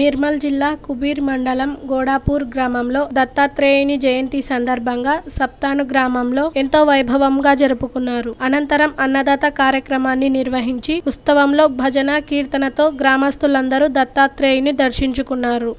నిర్మల్ జిల్లా కుబీర్ మండలం గోడాపూర్ గ్రామంలో దత్తాత్రేయుని జయంతి సందర్భంగా సప్తాను గ్రామంలో ఎంతో వైభవంగా జరుపుకున్నారు. అనంతరం అన్నదాత కార్యక్రమాన్ని నిర్వహించి ఉత్సవంలో భజన కీర్తనతో గ్రామస్తులందరూ దత్తాత్రేయుని దర్శించుకున్నారు.